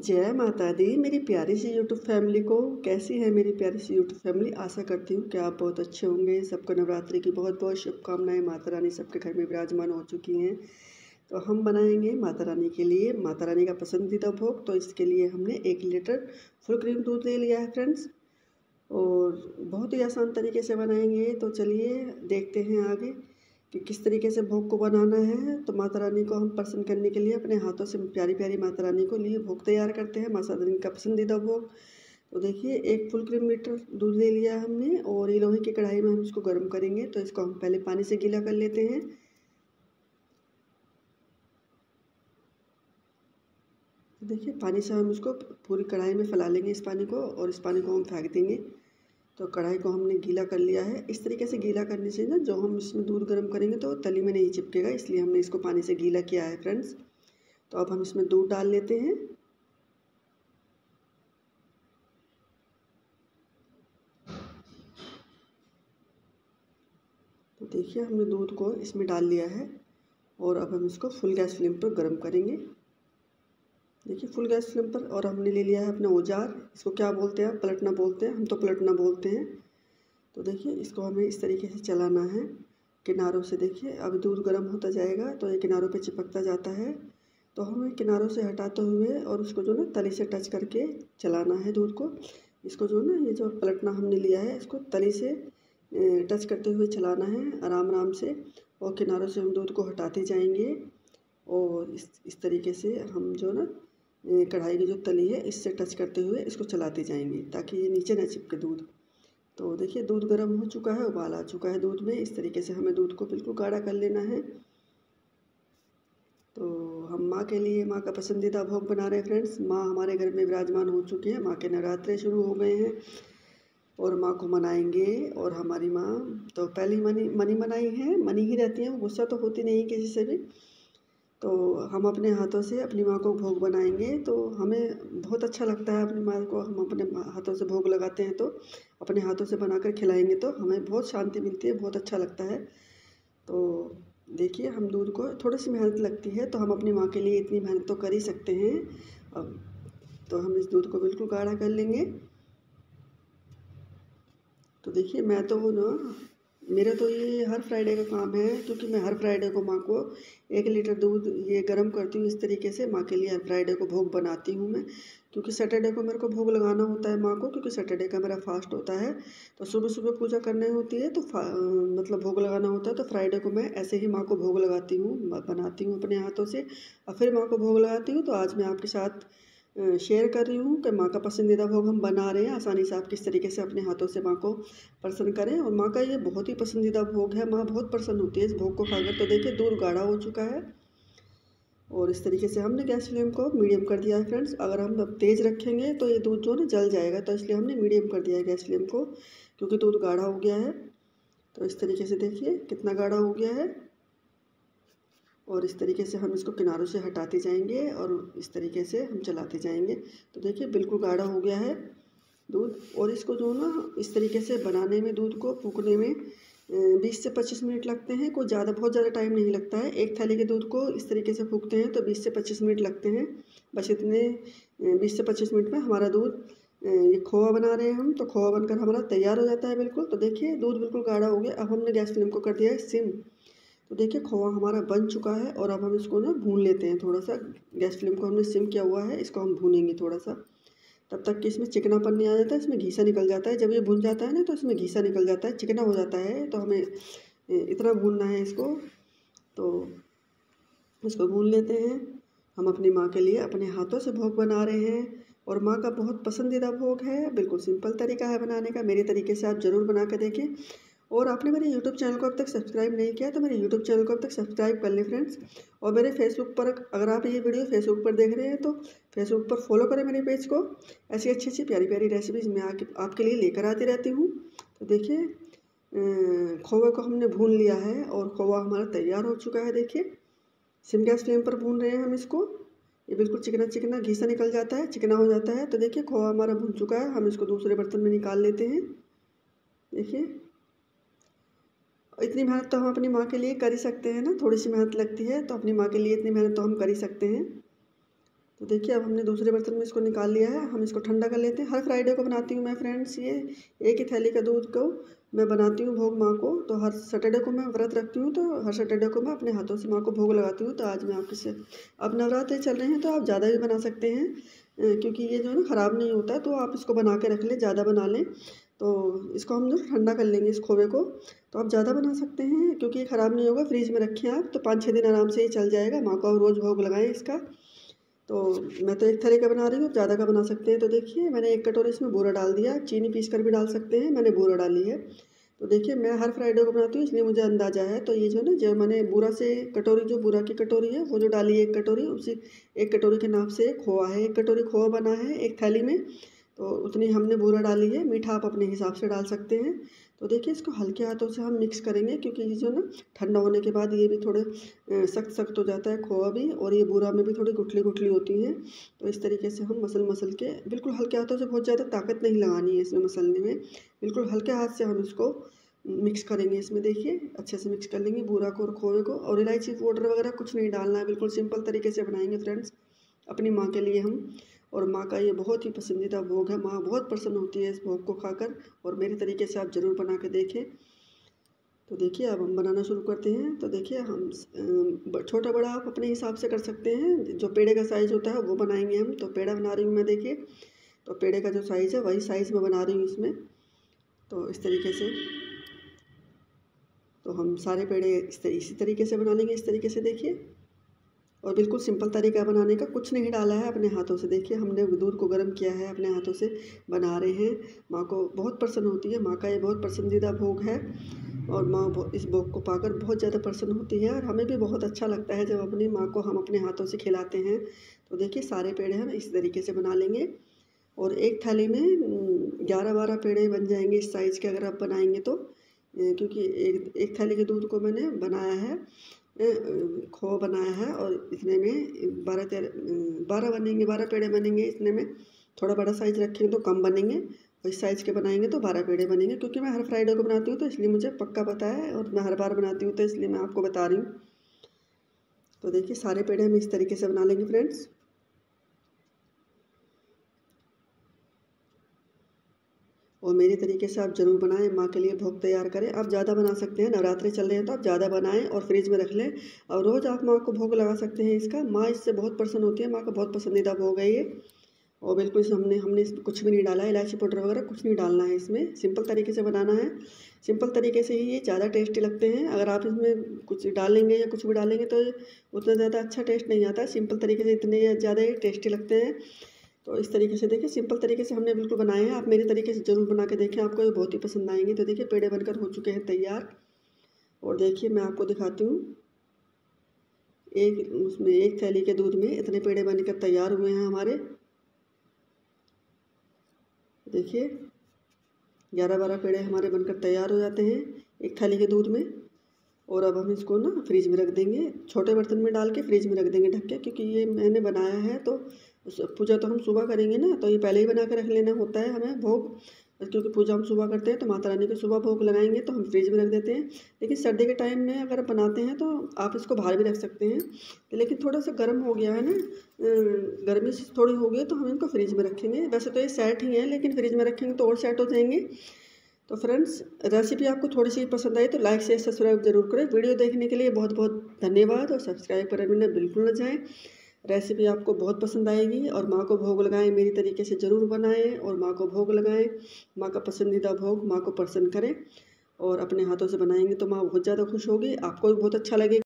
जय माता दी। मेरी प्यारी सी यूट्यूब फैमिली को कैसी है मेरी प्यारी सी यूट्यूब फैमिली आशा करती हूँ कि आप बहुत अच्छे होंगे। सबको नवरात्रि की बहुत बहुत शुभकामनाएँ। माता रानी सबके घर में विराजमान हो चुकी हैं। तो हम बनाएँगे माता रानी के लिए माता रानी का पसंदीदा भोग। तो इसके लिए हमने एक लीटर फुल क्रीम दूध ले लिया है फ्रेंड्स और बहुत ही आसान तरीके से बनाएँगे। तो चलिए देखते हैं आगे। कि किस तरीके से भोग को बनाना है तो माता रानी को हम प्रसन्न करने के लिए अपने हाथों से प्यारी प्यारी माता रानी को लिए भोग तैयार करते हैं माता रानी का पसंदीदा भोग। तो देखिए, एक फुल क्रीम लीटर दूध ले लिया हमने और ये लोहे की कढ़ाई में हम इसको गर्म करेंगे तो इसको हम पहले पानी से गीला कर लेते हैं। देखिए, पानी से हम इसको पूरी कढ़ाई में फैला लेंगे इस पानी को और इस पानी को हम फेंक देंगे। तो कढ़ाई को हमने गीला कर लिया है। इस तरीके से गीला करने से ना, जो हम इसमें दूध गर्म करेंगे तो तली में नहीं चिपकेगा, इसलिए हमने इसको पानी से गीला किया है फ्रेंड्स तो अब हम इसमें दूध डाल लेते हैं। तो देखिए, हमने दूध को इसमें डाल लिया है और अब हम इसको फुल गैस फ्लेम पर गर्म करेंगे। देखिए फुल गैस फ्लेम पर और हमने ले लिया है अपना औज़ार। इसको क्या बोलते हैं? पलटना बोलते हैं। हम तो पलटना बोलते हैं। तो देखिए, इसको हमें इस तरीके से चलाना है। किनारों से देखिए अब दूध गर्म होता जाएगा तो ये किनारों पे चिपकता जाता है। तो हमें किनारों से हटाते हुए और उसको जो ना, तली से टच करके चलाना है दूध को। इसको जो ना, ये जो पलटना हमने लिया है, इसको तली से टच करते हुए चलाना है आराम आराम से। और किनारों से हम दूध को हटाते जाएँगे। और इस इस तरीके से हम जो ना कढ़ाई की जो तली है, इससे टच करते हुए इसको चलाते जाएँगे ताकि ये नीचे न चिपके दूध। तो देखिए, दूध गर्म हो चुका है, उबाल आ चुका है दूध में। इस तरीके से हमें दूध को बिल्कुल गाढ़ा कर लेना है। तो हम माँ के लिए, माँ का पसंदीदा भोग बना रहे हैं फ्रेंड्स माँ हमारे घर में विराजमान हो चुकी है। माँ के नवरात्रे शुरू हो गए हैं और माँ को मनाएँगे और हमारी माँ तो पहली मनी मनी मनाई है। मनी ही रहती हैं गुस्सा तो होती नहीं किसी से भी। तो हम अपने हाथों से अपनी माँ को भोग बनाएँगे। तो हमें बहुत अच्छा लगता है अपनी माँ को, हम अपने हाथों से भोग लगाते हैं तो अपने हाथों से बनाकर खिलाएँगे तो हमें बहुत शांति मिलती है, बहुत अच्छा लगता है। तो देखिए, हम दूध को थोड़ी सी मेहनत लगती है तो हम अपनी माँ के लिए इतनी मेहनत तो कर ही सकते हैं। अब तो हम इस दूध को बिल्कुल गाढ़ा कर लेंगे। तो देखिए, मैं तो ना मेरा तो ये हर फ्राइडे का काम है, क्योंकि मैं हर फ्राइडे को माँ को एक लीटर दूध ये गर्म करती हूँ इस तरीके से। माँ के लिए हर फ्राइडे को भोग बनाती हूँ मैं, क्योंकि सैटरडे को मेरे को भोग लगाना होता है माँ को, क्योंकि सैटरडे का मेरा फास्ट होता है। तो सुबह सुबह पूजा करने होती है तो मतलब भोग लगाना होता है तो फ्राइडे को मैं ऐसे ही माँ को भोग लगाती हूँ, बनाती हूँ अपने हाथों से। और फिर माँ को भोग लगाती हूँ तो आज मैं आपके साथ शेयर कर रही हूँ कि माँ का पसंदीदा भोग हम बना रहे हैं। आसानी से आप किस तरीके से अपने हाथों से माँ को प्रसन्न करें। और माँ का ये बहुत ही पसंदीदा भोग है। माँ बहुत प्रसन्न होती है इस भोग को खाकर। तो देखिए दूध गाढ़ा हो चुका है। और इस तरीके से हमने गैस फ्लेम को मीडियम कर दिया है फ्रेंड्स अगर हम तेज़ रखेंगे तो ये दूध जो है जल जाएगा। तो इसलिए हमने मीडियम कर दिया है गैस फ्लेम को, क्योंकि दूध गाढ़ा हो गया है। तो इस तरीके से देखिए, कितना गाढ़ा हो गया है। और इस तरीके से हम इसको किनारों से हटाते जाएँगे और इस तरीके से हम चलाते जाएँगे। तो देखिए, बिल्कुल गाढ़ा हो गया है दूध और इसको जो ना, इस तरीके से बनाने में, दूध को फूकने में बीस से पच्चीस मिनट लगते हैं। कोई ज़्यादा, बहुत ज़्यादा टाइम नहीं लगता है। एक थैली के दूध को इस तरीके से फूकते हैं तो बीस से पच्चीस मिनट लगते हैं। बस इतने बीस से पच्चीस मिनट में हमारा दूध ये खोआ बना रहे हैं हम। तो खोआ बनकर हमारा तैयार हो जाता है बिल्कुल। तो देखिए, दूध बिल्कुल गाढ़ा हो गया। अब हमने गैस फ्लेम को कर दिया है सिम। तो देखिए खोआ हमारा बन चुका है और अब हम इसको ना भून लेते हैं थोड़ा सा। गैस फ्लेम को हमने सिम किया हुआ है, इसको हम भूनेंगे थोड़ा सा। तब तक कि इसमें चिकनापन नहीं आ जाता, इसमें घीसा निकल जाता है। जब ये भून जाता है ना तो इसमें घीसा निकल जाता है, चिकना हो जाता है। तो हमें इतना भूनना है इसको। तो इसको भून लेते हैं। हम अपनी माँ के लिए अपने हाथों से भोग बना रहे हैं और माँ का बहुत पसंदीदा भोग है। बिल्कुल सिंपल तरीका है बनाने का। मेरे तरीके से आप ज़रूर बना कर देखें। और आपने मेरे यूट्यूब चैनल को अब तक सब्सक्राइब नहीं किया तो मेरे यूट्यूब चैनल को अब तक सब्सक्राइब कर लें फ्रेंड्स और मेरे फेसबुक पर अगर आप ये वीडियो फेसबुक पर देख रहे हैं तो फेसबुक पर फॉलो करें मेरे पेज को. ऐसी अच्छी अच्छी प्यारी प्यारी रेसिपीज़ मैं आके आपके लिए लेकर आती रहती हूँ. तो देखिए खोवा को हमने भून लिया है और खोवा हमारा तैयार हो चुका है, देखिए. सिम गैस फ्लेम पर भून रहे हैं हम इसको. ये बिल्कुल चिकना चिकना घी से निकल जाता है, चिकना हो जाता है. तो देखिए, खोवा हमारा भून चुका है, हम इसको दूसरे बर्तन में निकाल लेते हैं. देखिए इतनी मेहनत तो हम अपनी माँ के लिए कर ही सकते हैं ना? थोड़ी सी मेहनत लगती है तो अपनी माँ के लिए इतनी मेहनत तो हम कर ही सकते हैं। तो देखिए, अब हमने दूसरे बर्तन में इसको निकाल लिया है। हम इसको ठंडा कर लेते हैं। हर फ्राइडे को बनाती हूँ मैं, फ्रेंड्स, ये एक ही थैली का दूध को मैं बनाती हूँ भोग माँ को। तो हर सैटरडे को मैं व्रत रखती हूँ तो हर सैटरडे को मैं अपने हाथों से माँ को भोग लगाती हूँ। तो आज मैं आपके से, अब नवरात्र चल रहे हैं तो आप ज़्यादा भी बना सकते हैं। क्योंकि ये जो है ना, ख़राब नहीं होता तो आप इसको बना के रख लें, ज़्यादा बना लें। तो इसको हम जो ठंडा कर लेंगे इस खोवे को। तो आप ज़्यादा बना सकते हैं, क्योंकि ये ख़राब नहीं होगा, फ्रीज में रखें आप तो पाँच छः दिन आराम से ही चल जाएगा। माँ को रोज़ भोग लगाएँ इसका। तो मैं तो एक तरह का बना रही हूँ ज़्यादा का बना सकते हैं। तो देखिए, मैंने एक कटोरी इसमें बूरा डाल दिया। चीनी पीस कर भी डाल सकते हैं, मैंने बूरा डाली है। तो देखिए, मैं हर फ्राइडे को बनाती हूँ, इसलिए मुझे अंदाज़ा है। तो ये जो ना, जो मैंने बूरा से कटोरी, जो बूरा की कटोरी है, वो जो डाली है एक कटोरी, उसी एक कटोरी के नाप से खोआ है। एक कटोरी खोआ बना है एक थाली में। तो उतनी हमने बूरा डाली है, मीठा आप अपने हिसाब से डाल सकते हैं। तो देखिए, इसको हल्के हाथों से हम मिक्स करेंगे, क्योंकि ये जो ना, ठंडा होने के बाद ये भी थोड़े सख्त सख्त हो जाता है खोआ भी, और ये बूरा में भी थोड़ी गुठली गुठली होती है। तो इस तरीके से हम मसल मसल के, बिल्कुल हल्के हाथों से बहुत ज़्यादा ताकत नहीं लगानी है इसमें मसलने में। बिल्कुल हल्के हाथ से हम इसको मिक्स करेंगे इसमें, देखिए, अच्छे से मिक्स कर लेंगे बूरा को और खोए को। और इलायची पाउडर वगैरह कुछ नहीं डालना है, बिल्कुल सिंपल तरीके से बनाएँगे फ्रेंड्स अपनी माँ के लिए हम और माँ का ये बहुत ही पसंदीदा भोग है। माँ बहुत प्रसन्न होती है इस भोग को खाकर और मेरे तरीके से आप ज़रूर बना के देखें। तो देखिए, अब हम बनाना शुरू करते हैं। तो देखिए, हम छोटा बड़ा आप अपने हिसाब से कर सकते हैं। जो पेड़े का साइज़ होता है, वो बनाएँगे हम। तो पेड़ा बना रही हूँ मैं, देखिए। तो पेड़े का जो साइज़ है, वही साइज़ में बना रही हूँ इसमें। तो इस तरीके से। तो हम सारे पेड़े इसी तरीके से बना लेंगे। इस तरीके से देखिए। और बिल्कुल सिंपल तरीका बनाने का कुछ नहीं डाला है, अपने हाथों से। देखिए, हमने दूध को गर्म किया है, अपने हाथों से बना रहे हैं। माँ को बहुत प्रसन्न होती है। माँ का ये बहुत पसंदीदा भोग है और माँ इस भोग को पाकर बहुत ज़्यादा प्रसन्न होती है और हमें भी बहुत अच्छा लगता है जब अपनी माँ को हम अपने हाथों से खिलाते हैं। तो देखिए, सारे पेड़े हम इस तरीके से बना लेंगे और एक थाली में ग्यारह बारह पेड़े बन जाएँगे इस साइज़ के अगर आप बनाएँगे तो। क्योंकि एक एक थाली के दूध को मैंने बनाया है। खो बनाया है और इतने में, बारह तेरह बारह बनेंगे, बारह पेड़े बनेंगे, इतने में थोड़ा बड़ा साइज़ रखेंगे तो कम बनेंगे। और इस साइज़ के बनाएँगे तो बारह पेड़े बनेंगे, क्योंकि मैं हर फ्राइडे को बनाती हूँ तो इसलिए मुझे पक्का पता है और मैं हर बार बनाती हूँ तो इसलिए मैं आपको बता रही हूँ। तो देखिए, सारे पेड़े हम इस तरीके से बना लेंगे फ्रेंड्स और मेरे तरीके से आप ज़रूर बनाएँ, माँ के लिए भोग तैयार करें। आप ज़्यादा बना सकते हैं, नवरात्रि चल रहे हैं तो आप ज़्यादा बनाएँ और फ्रिज में रख लें और रोज़ आप माँ को भोग लगा सकते हैं इसका। माँ इससे बहुत प्रसन्न होती है, माँ का बहुत पसंदीदा भोग है ये। और बिल्कुल हमने हमने इसमें कुछ भी नहीं डाला है, इलायची पाउडर वगैरह कुछ नहीं डालना है इसमें। सिंपल तरीके से बनाना है। सिंपल तरीके से ही ये ज़्यादा टेस्टी लगते हैं। अगर आप इसमें कुछ डालेंगे या कुछ भी डालेंगे तो उतना ज़्यादा अच्छा टेस्ट नहीं आता। सिंपल तरीके से इतने ज़्यादा ही टेस्टी लगते हैं। तो इस तरीके से देखिए, सिंपल तरीके से हमने बिल्कुल बनाए हैं। आप मेरे तरीके से ज़रूर बना के देखें, आपको ये बहुत ही पसंद आएँगे। तो देखिए, पेड़े बनकर हो चुके हैं तैयार। और देखिए, मैं आपको दिखाती हूँ। एक, उसमें एक थैली के दूध में इतने पेड़े बनकर तैयार हुए हैं हमारे। देखिए ग्यारह बारह पेड़े हमारे बनकर तैयार हो जाते हैं एक थैली के दूध में। और अब हम इसको ना फ्रिज में रख देंगे। छोटे बर्तन में डाल के फ्रिज में रख देंगे ढक के, क्योंकि ये मैंने बनाया है तो पूजा तो हम सुबह करेंगे ना तो ये पहले ही बना के रख लेना होता है हमें भोग। क्योंकि पूजा हम सुबह करते हैं तो माता रानी को सुबह भोग लगाएँगे तो हम फ्रिज में रख देते हैं। लेकिन सर्दी के टाइम में अगर बनाते हैं तो आप इसको बाहर भी रख सकते हैं। लेकिन थोड़ा सा गर्म हो गया है ना गर्मी थोड़ी हो गई तो हम इनको फ्रिज में रखेंगे। वैसे तो ये सेट ही है, लेकिन फ्रिज में रखेंगे तो और सेट हो जाएँगे। तो फ्रेंड्स, रेसिपी आपको थोड़ी सी पसंद आई तो लाइक, शेयर, सब्सक्राइब ज़रूर करें। वीडियो देखने के लिए बहुत बहुत धन्यवाद, और सब्सक्राइब करने बिल्कुल न जाएँ। रेसिपी आपको बहुत पसंद आएगी और माँ को भोग लगाएँ, मेरी तरीके से ज़रूर बनाएँ और माँ को भोग लगाएँ। माँ का पसंदीदा भोग माँ को प्रसन्न करें और अपने हाथों से बनाएँगे तो माँ बहुत ज़्यादा खुश होगी। आपको भी बहुत अच्छा लगेगा।